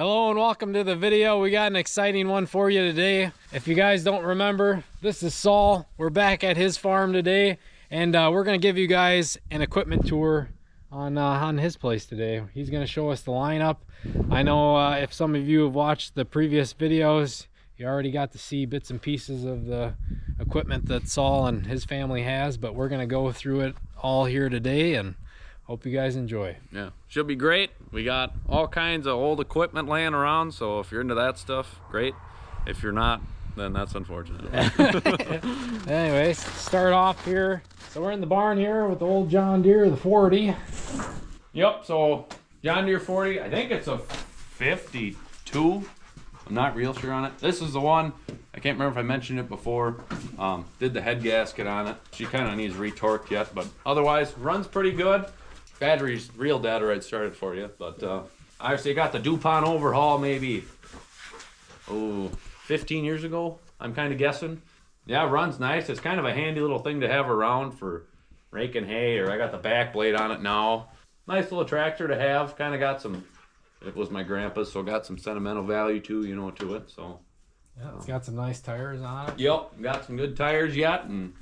Hello and welcome to the video. We got an exciting one for you today. If you guys don't remember, this is Saul. We're back at his farm today and uh, we're gonna give you guys an equipment tour on uh, on his place today. He's gonna show us the lineup. I know uh, if some of you have watched the previous videos, you already got to see bits and pieces of the equipment that Saul and his family has, but we're gonna go through it all here today and hope you guys enjoy. Yeah, should be great. We got all kinds of old equipment laying around, so if you're into that stuff, great. If you're not, then that's unfortunate. Anyways, start off here. So we're in the barn here with the old John Deere, the 40. yep, so John Deere 40, I think it's a 52. I'm not real sure on it. This is the one, I can't remember if I mentioned it before. Um, did the head gasket on it. She kind of needs retorqued yet, but otherwise runs pretty good. Battery's real dead or I'd start it for you, but uh, obviously got the DuPont overhaul maybe, oh, 15 years ago, I'm kind of guessing. Yeah, runs nice. It's kind of a handy little thing to have around for raking hay, or I got the back blade on it now. Nice little tractor to have. Kind of got some, it was my grandpa's, so got some sentimental value too, you know, to it. So, Yeah, it's got some nice tires on it. yep, got some good tires yet, and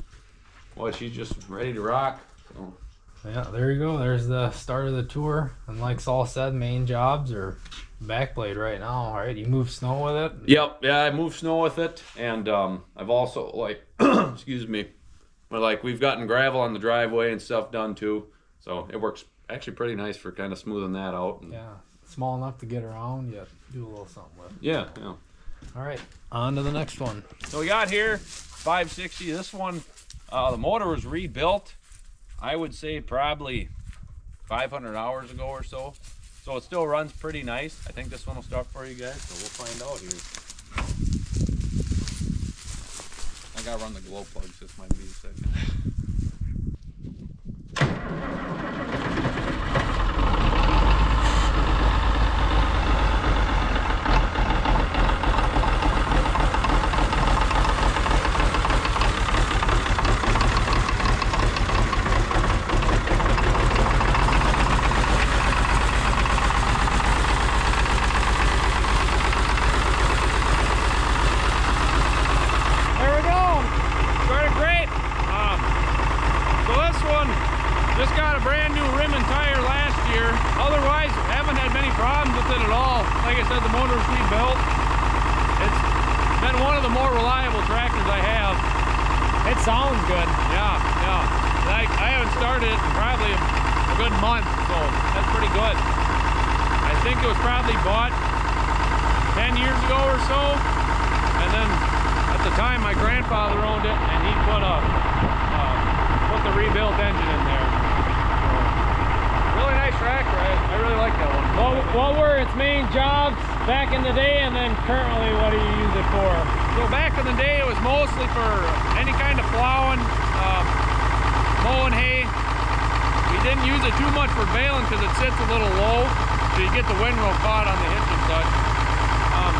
boy, she's just ready to rock. So, Yeah, there you go. There's the start of the tour. And like Saul said, main jobs are backblade right now. All right, you move snow with it. Yep, yeah, I move snow with it, and um, I've also like, excuse me, but like we've gotten gravel on the driveway and stuff done too, so it works actually pretty nice for kind of smoothing that out. And, Yeah, small enough to get around. You do a little something with. yeah, yeah. All right, on to the next one. So we got here 560. This one, uh, the motor was rebuilt. I would say probably 500 hours ago or so. So it still runs pretty nice. I think this one will start for you guys, so we'll find out here. I gotta run the glow plugs. This might be a second. There we go. Started great. Um, so this one just got a brand new rim and tire last year. Otherwise, haven't had many problems with it at all. Like I said, the motor's rebuilt. It's been one of the more reliable tractors I have. It sounds good. Yeah, yeah. Like I haven't started it in probably a, good month, so that's pretty good. I think it was probably bought 10 years ago or so, and then at the time my grandfather owned it, and he put a uh, put the rebuilt engine in there. I, I really like that one. What, what were its main jobs back in the day, and then currently, what do you use it for? So back in the day, it was mostly for any kind of plowing, um, mowing hay. We didn't use it too much for baling because it sits a little low, so you get the windrow caught on the hitch and such. Um,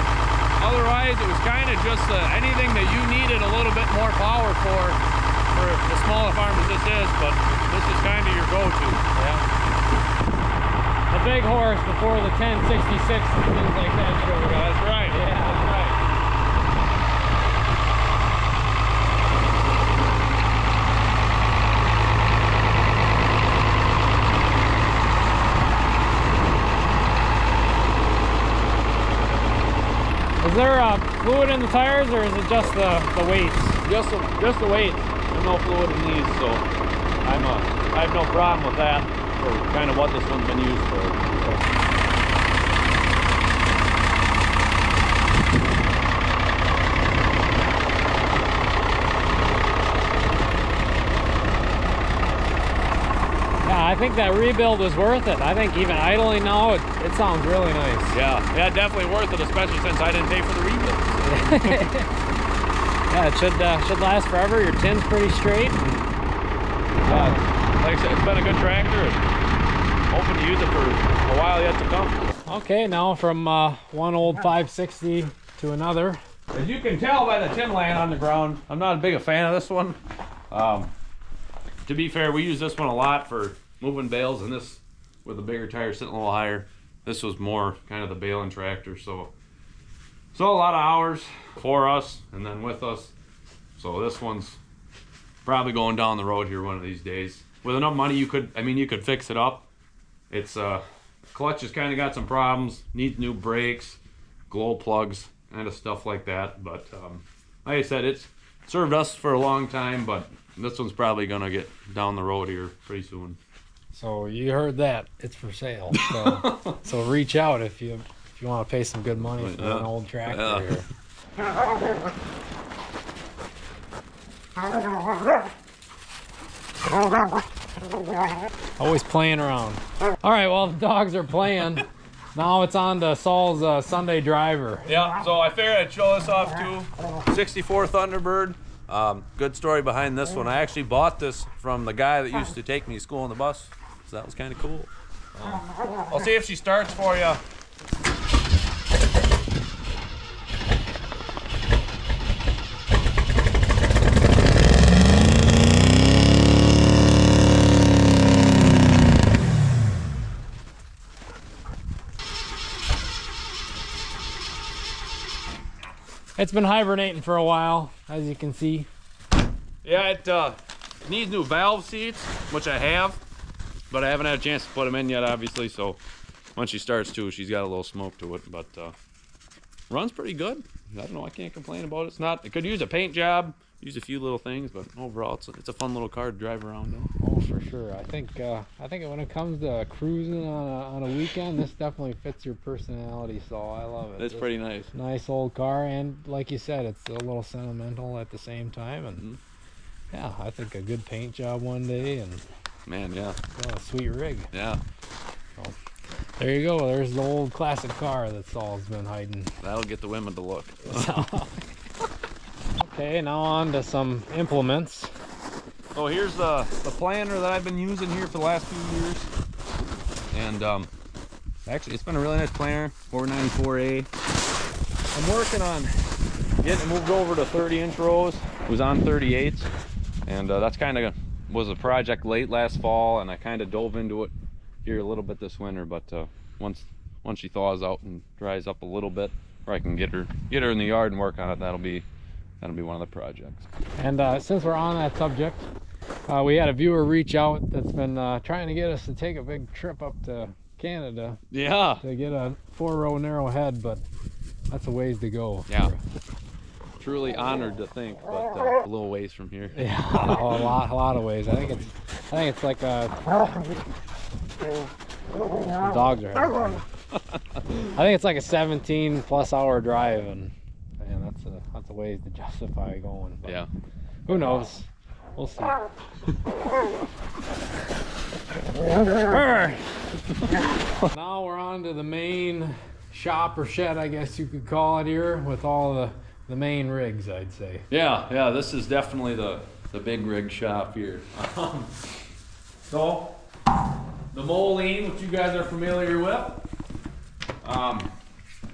otherwise, it was kind of just uh, anything that you needed a little bit more power for, for the smaller farm as this is, but this is kind of your go-to. Yeah. Big horse before the 1066 and things like that showed up. That's right. Yeah. That's right. Is there uh, fluid in the tires, or is it just the, the weights? Just the, just the weight. There's no fluid in these, so I'm uh, I have no problem with that for kind of what this one's been used for. So. Yeah, I think that rebuild was worth it. I think even idling now, it, it sounds really nice. Yeah, yeah, definitely worth it, especially since I didn't pay for the rebuild. Yeah, it should uh, should last forever. Your tin's pretty straight. Uh, like I said, it's been a good tractor. And hoping to use it for a while yet to come. Okay, now from uh, one old 560 to another. As you can tell by the tin laying on the ground, I'm not a big a fan of this one. Um, to be fair, we use this one a lot for moving bales, and this with a bigger tire sitting a little higher. This was more kind of the baling tractor. So, so a lot of hours for us and then with us. So this one's probably going down the road here one of these days. With enough money, you could, I mean, you could fix it up. It's, uh, clutch has kind of got some problems, needs new brakes, glow plugs, kind of stuff like that. But, um, like I said, it's served us for a long time, but this one's probably going to get down the road here pretty soon. So you heard that. It's for sale. So, so reach out if you if you want to pay some good money for Yeah. an old tractor Yeah. here. Always playing around. All right, well, the dogs are playing. Now it's on to Saul's uh, Sunday driver. Yeah, so I figured I'd show this off too. 64 Thunderbird. Um, good story behind this one. I actually bought this from the guy that used to take me to school on the bus, so that was kind of cool. Um, I'll see if she starts for you. It's been hibernating for a while, as you can see. Yeah, it uh, needs new valve seats, which I have, but I haven't had a chance to put them in yet, obviously. So once she starts too, she's got a little smoke to it, but uh, runs pretty good. I don't know, I can't complain about it. It's not. It could use a paint job, use a few little things, but overall, it's a, it's a fun little car to drive around in. Oh, for sure. I think uh, I think when it comes to cruising on a, on a weekend, this definitely fits your personality. So I love it. It's pretty nice. nice old car, and like you said, it's a little sentimental at the same time. And Mhm. yeah, I think a good paint job one day and Man, yeah, a sweet rig. yeah. There you go. There's the old classic car that Saul's been hiding. That'll get the women to look. okay, now on to some implements. So here's the, the planter that I've been using here for the last few years. And um, actually, it's been a really nice planter, 494A. I'm working on getting it moved over to 30 inch rows. It was on 38s. And uh, that's kind of was a project late last fall, and I kind of dove into it here a little bit this winter. But uh, once once she thaws out and dries up a little bit, or I can get her get her in the yard and work on it, that'll be that'll be one of the projects. And uh, since we're on that subject, uh, we had a viewer reach out that's been uh, trying to get us to take a big trip up to Canada Yeah. to get a four-row narrow head, but that's a ways to go. Yeah. Truly honored to think, but uh, a little ways from here. Yeah, a lot, a lot of ways. I think it's, I think it's like a. Dogs are. I think it's like a 17 plus hour drive, and man, that's a that's a ways to justify going. But Yeah. Who knows? We'll see. now we're on to the main shop or shed, I guess you could call it here, with all the the main rigs, I'd say. Yeah, yeah, this is definitely the, the big rig shop here. Um, so, the Moline, which you guys are familiar with. Um,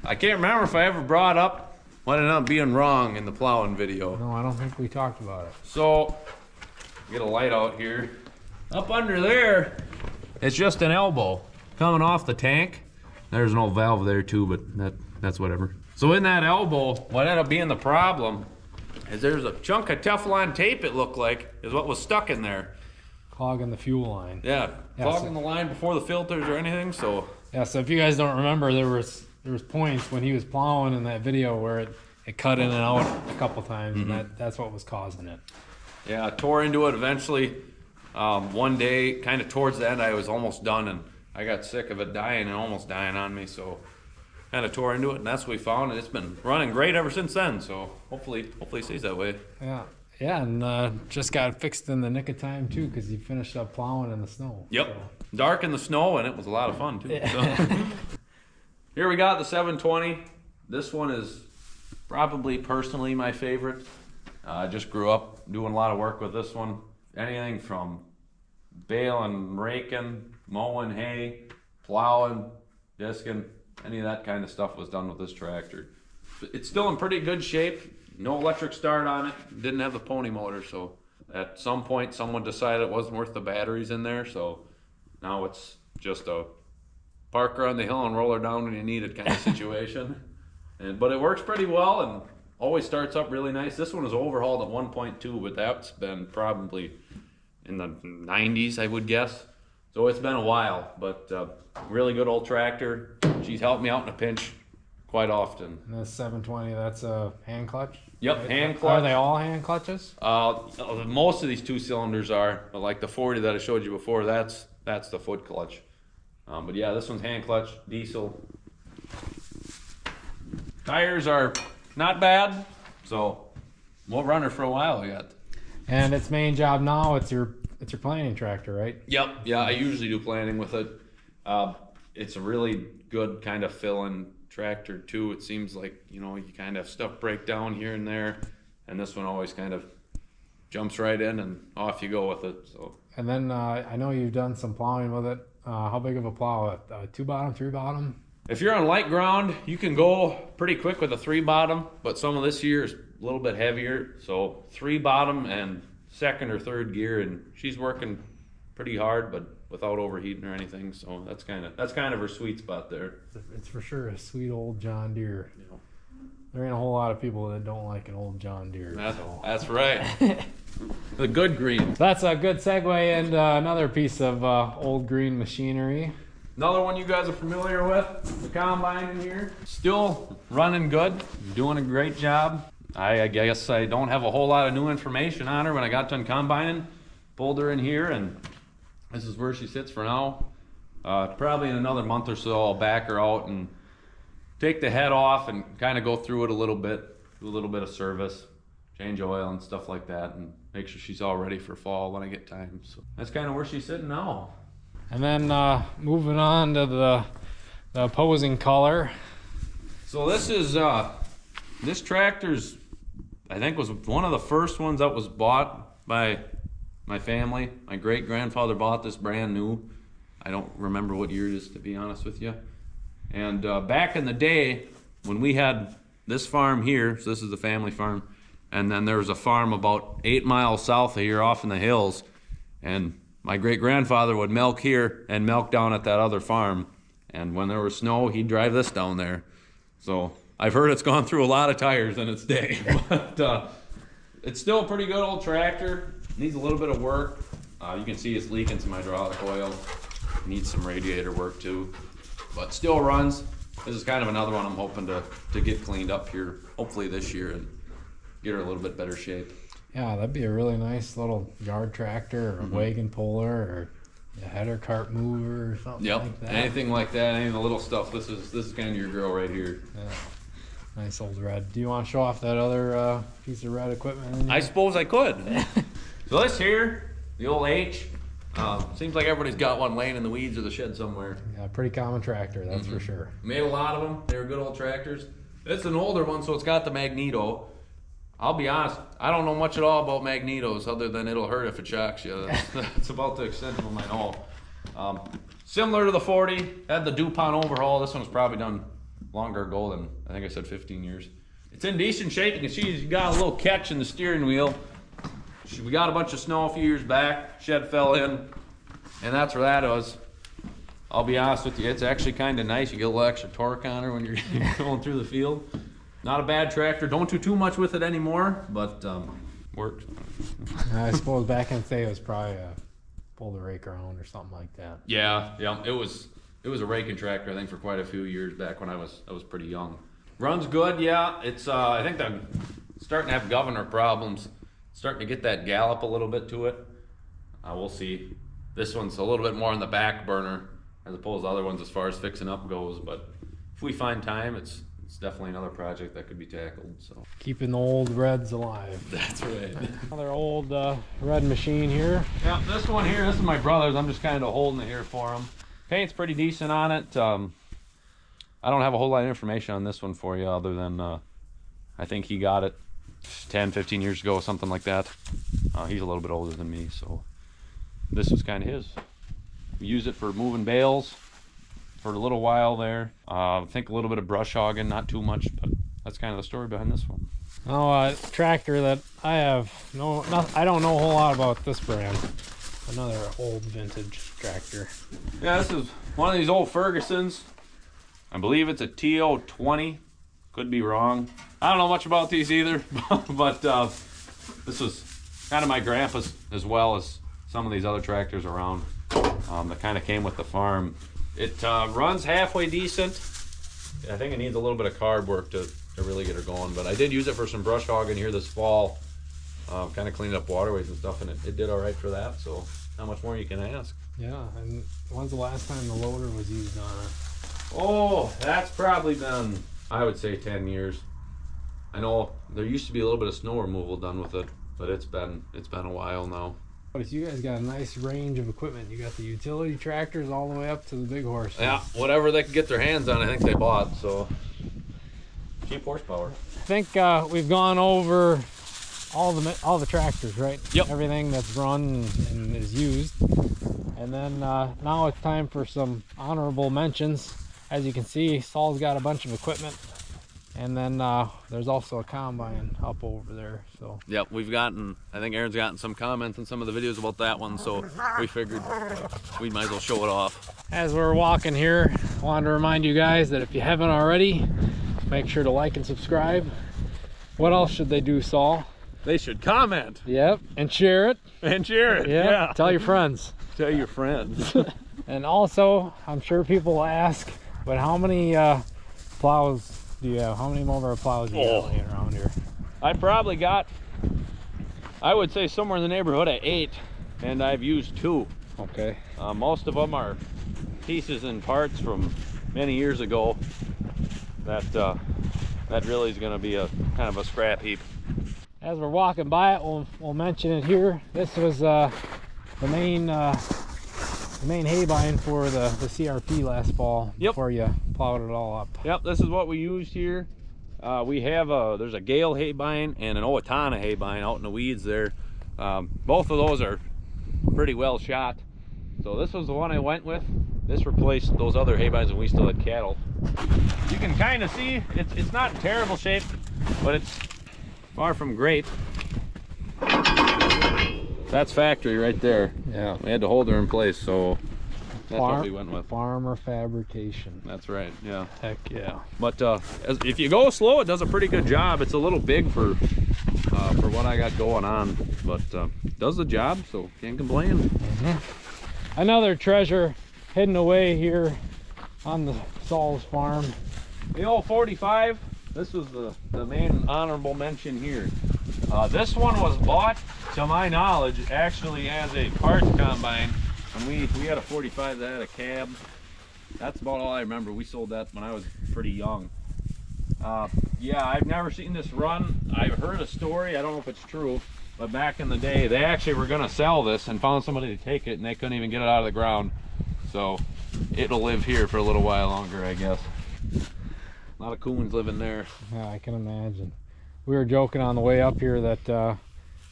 I can't remember if I ever brought up what ended up being wrong in the plowing video. No, I don't think we talked about it. So, get a light out here. Up under there, it's just an elbow coming off the tank. There's an old valve there too, but that that's whatever. So in that elbow, what ended up being the problem is there's a chunk of Teflon tape. It looked like is what was stuck in there. Clogging the fuel line. Yeah, Yeah, clogging so- the line before the filters or anything. So Yeah, so if you guys don't remember, there was there was points when he was plowing in that video where it, it cut in and out a couple times, and that, that's what was causing it. Yeah, I tore into it eventually. Um, one day, kind of towards the end, I was almost done, and I got sick of it dying and almost dying on me. So, kind of tore into it, and that's what we found. And it's been running great ever since then. So, hopefully, hopefully, it stays that way. Yeah, yeah, and uh, just got fixed in the nick of time too, because he finished up plowing in the snow. Yep, So, dark in the snow, and it was a lot of fun too. So. Here we got the 720. This one is probably personally my favorite. Uh, I just grew up doing a lot of work with this one. Anything from baling, raking, mowing hay, plowing, disking, any of that kind of stuff was done with this tractor. It's still in pretty good shape. No electric start on it. Didn't have the pony motor, so at some point someone decided it wasn't worth the batteries in there, so now it's just a park her on the hill and roll her down when you need it kind of situation. and but it works pretty well and always starts up really nice. This one was overhauled at 1.2, but that's been probably in the 90s, I would guess. So it's been a while, but uh, really good old tractor. She's helped me out in a pinch quite often. And the 720, that's a hand clutch? Yep, hand clutch. Are they all hand clutches? Uh, most of these two cylinders are, but like the 40 that I showed you before, that's that's the foot clutch. Um, but yeah, this one's hand clutch, diesel. Tires are not bad, so we'll run her for a while yet. And its main job now, it's your it's your planting tractor, right? Yep, yeah, I usually do planning with it. Uh, it's a really good kind of fill-in tractor too. It seems like you know you kind of have stuff break down here and there, and this one always kind of jumps right in and off you go with it. So And then uh, I know you've done some plowing with it. Uh, how big of a plow? Uh, two bottom, three bottom? If you're on light ground, you can go pretty quick with a three bottom, but some of this year is a little bit heavier. So three bottom and second or third gear, and she's working pretty hard, but without overheating or anything. So that's kind of that's kind of her sweet spot there. It's for sure a sweet old John Deere. You know. There ain't a whole lot of people that don't like an old John Deere. That's, so. that's right. the good green. That's a good segue into another piece of uh, old green machinery. Another one you guys are familiar with, the combine in here. Still running good, doing a great job. I, I guess I don't have a whole lot of new information on her when I got done combining. Pulled her in here, and this is where she sits for now. Uh, probably in another month or so, I'll back her out and take the head off and kind of go through it a little bit, do a little bit of service, change oil and stuff like that, and make sure she's all ready for fall when I get time. So that's kind of where she's sitting now. And then uh, moving on to the, the opposing color. So this is uh this tractor's I think was one of the first ones that was bought by my family. My great grandfather bought this brand new. I don't remember what year it is to be honest with you. And uh, back in the day when we had this farm here, so this is the family farm, and then there was a farm about eight miles south of here off in the hills, and my great grandfather would milk here and milk down at that other farm. And when there was snow, he'd drive this down there. So I've heard it's gone through a lot of tires in its day, but uh, it's still a pretty good old tractor. Needs a little bit of work. Uh, you can see it's leaking some hydraulic oil. Needs some radiator work too, but still runs. This is kind of another one I'm hoping to, to get cleaned up here, hopefully this year, and get her a little bit better shape. Yeah, that'd be a really nice little yard tractor or a Mm-hmm. wagon puller or a header cart mover or something Yep, like that. anything like that, any of the little stuff. This is this is kind of your girl right here. Yeah. Nice old red. Do you want to show off that other uh, piece of red equipment? I suppose I could. so this here, the old H, um, seems like everybody's got one laying in the weeds or the shed somewhere. yeah, pretty common tractor, that's Mm-hmm. for sure. Made a lot of them. They were good old tractors. It's an older one, so it's got the magneto. I'll be honest, I don't know much at all about magnetos other than it'll hurt if it shocks you. That's, that's about the extent of them I know. Um, similar to the 40, had the DuPont overhaul. This one's probably done longer ago than I think I said 15 years. It's in decent shape. You can see it's got a little catch in the steering wheel. We got a bunch of snow a few years back. Shed fell in, and that's where that was. I'll be honest with you, it's actually kind of nice. You get a little extra torque on her when you're going through the field. Not a bad tractor. Don't do too much with it anymore, but um, works. I suppose back in the day it was probably a pull the rake around or something like that. Yeah, yeah. It was it was a raking tractor I think for quite a few years back when I was I was pretty young. Runs good, yeah. It's uh, I think they're starting to have governor problems. Starting to get that gallop a little bit to it. Uh, we'll see. This one's a little bit more on the back burner as opposed to other ones as far as fixing up goes. But if we find time, it's it's definitely another project that could be tackled. So Keeping the old reds alive. that's right. Another old uh, red machine here. Yeah, this one here, this is my brother's. I'm just kind of holding it here for him. Paint's pretty decent on it. Um, I don't have a whole lot of information on this one for you other than uh, I think he got it 10, 15 years ago, something like that. Uh, he's a little bit older than me, so this was kind of his. We use it for moving bales for a little while there. Uh, I think a little bit of brush hogging, not too much, but that's kind of the story behind this one. Oh, uh, tractor that I have no, not, I don't know a whole lot about this brand. another old vintage tractor. Yeah, this is one of these old Fergusons. I believe it's a TO20. Could be wrong. I don't know much about these either, but uh, this was kind of my grandpa's as well as some of these other tractors around um, that kind of came with the farm. It uh, runs halfway decent. I think it needs a little bit of card work to, to really get her going, but I did use it for some brush hogging here this fall. Um, kind of cleaned up waterways and stuff, and it, it did all right for that. So, how much more you can ask? Yeah, and when's the last time the loader was used on it? Oh, that's probably been, I would say, 10 years. I know there used to be a little bit of snow removal done with it, but it's been it's been a while now. But you guys got a nice range of equipment. You got the utility tractors all the way up to the big horse. Yeah, whatever they could get their hands on, I think they bought. So cheap horsepower. I think uh, we've gone over all the all the tractors, right? Yep. Everything that's run and, and is used. And then uh, now it's time for some honorable mentions. As you can see, Saul's got a bunch of equipment. And then uh, there's also a combine up over there. So Yep, we've gotten. I think Aaron's gotten some comments in some of the videos about that one, so we figured we might as well show it off. as we're walking here, I wanted to remind you guys that if you haven't already, make sure to like and subscribe. What else should they do, Saul? They should comment Yep, and share it. and share it. Yep, tell your friends. tell your friends. And also, I'm sure people will ask, but how many uh, plows do you have? How many motor plows do you Oh. laying around here? I probably got, I would say somewhere in the neighborhood of eight, and I've used two. Okay. Uh, most of them are pieces and parts from many years ago. That uh, that really is going to be a kind of a scrap heap. As we're walking by it, we'll, we'll mention it here. This was uh, the main uh, the main hay bind for the, the CRP last fall Yep. before you plowed it all up. Yep, this is what we used here. Uh, we have a there's a Gehl hay bind and an Owatonna hay bind out in the weeds there. Um, both of those are pretty well shot. So this was the one I went with. This replaced those other hay binds when we still had cattle. You can kind of see it's it's not in terrible shape, but it's far from great. That's factory right there. Yeah. We had to hold her in place, so that's Farm- what we went with. Farmer fabrication. That's right. Yeah. Heck yeah. But uh, as, if you go slow, it does a pretty good job. It's a little big for uh, for what I got going on, but uh, does the job, so can't complain. Another treasure hidden away here on the Saul's farm. The old 45. This was the the main honorable mention here. Uh, this one was bought, to my knowledge, actually as a parts combine. And we we had a 45 that had a cab. That's about all I remember. We sold that when I was pretty young. Uh, yeah, I've never seen this run. I've heard a story. I don't know if it's true, but back in the day, they actually were going to sell this and found somebody to take it, and they couldn't even get it out of the ground. So it'll live here for a little while longer, I guess. A lot of coons living there. Yeah, I can imagine. We were joking on the way up here that uh,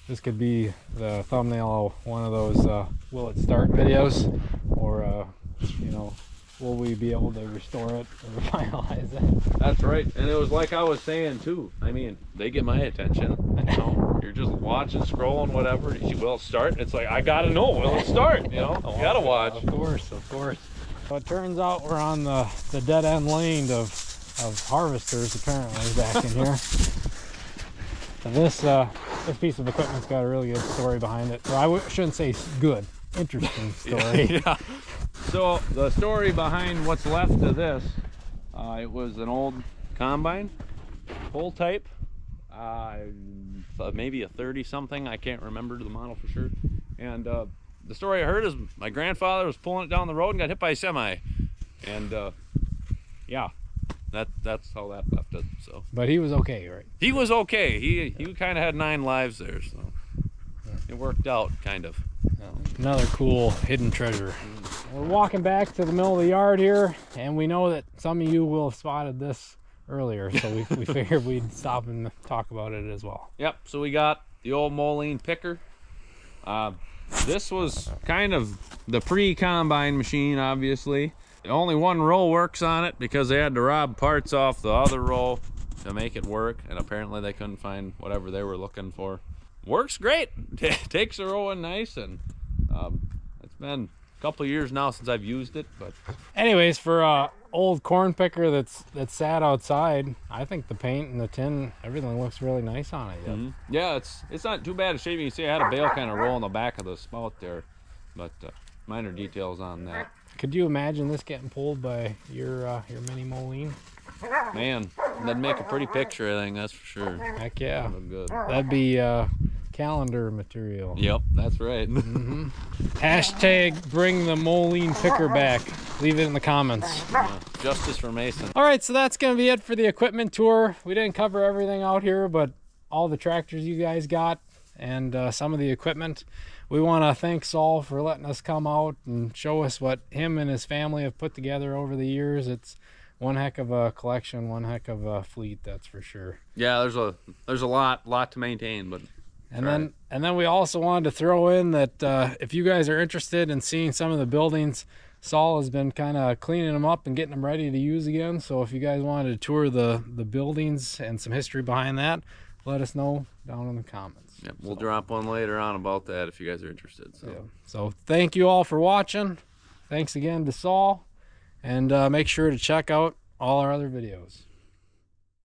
this could be the thumbnail of one of those uh, will it start videos, or uh, you know, will we be able to restore it or finalize it? That's right. And it was like I was saying too. I mean, they get my attention. You know, you're just watching, scrolling, whatever. You will it start. It's like I gotta know. Will it start? You know, you gotta watch. Of course, of course. So it turns out we're on the, the dead end lane of, of harvesters apparently back in here. And this uh, this piece of equipment's got a really good story behind it. Or I w- shouldn't say good, interesting story. yeah. So the story behind what's left of this, uh, it was an old combine, full type, uh, maybe a 30 something. I can't remember the model for sure. And uh, the story I heard is my grandfather was pulling it down the road and got hit by a semi. And uh, yeah, that that's how that left it. So But he was okay, right? he was okay. He he kind of had nine lives there, so it worked out kind of. Another cool hidden treasure. We're walking back to the middle of the yard here, and we know that some of you will have spotted this earlier, so we, we figured we'd stop and talk about it as well. Yep. So we got the old Moline picker. Uh, this was kind of the pre-combine machine, obviously. Only one roll works on it because they had to rob parts off the other roll to make it work, and apparently they couldn't find whatever they were looking for. Works great. Takes the row in nice, and Um, it's been a couple of years now since I've used it, but Anyways, for a old corn picker that's that's sat outside, I think the paint and the tin, everything looks really nice on it. Yet. Mhm. yeah, it's it's not too bad a shape. You can see I had a bale kind of roll in the back of the spout there, but uh, minor details on that. Could you imagine this getting pulled by your uh, your mini Moline? Man, that'd make a pretty picture. I think that's for sure. Heck yeah, Look good. that'd be uh, calendar material. Yep, that's right. Hashtag bring the Moline picker back. Leave it in the comments. Yeah, Justice for Mason. All right, so that's gonna be it for the equipment tour. We didn't cover everything out here, but all the tractors you guys got and uh, some of the equipment. We want to thank Saul for letting us come out and show us what him and his family have put together over the years. It's one heck of a collection, one heck of a fleet, that's for sure. Yeah, there's a there's a lot lot to maintain, but And Right. then and then we also wanted to throw in that uh, if you guys are interested in seeing some of the buildings, Saul has been kind of cleaning them up and getting them ready to use again. So if you guys wanted to tour the the buildings and some history behind that, let us know down in the comments. yeah, we'll drop one later on about that if you guys are interested. So. Yeah. So thank you all for watching. Thanks again to Saul, and uh, make sure to check out all our other videos.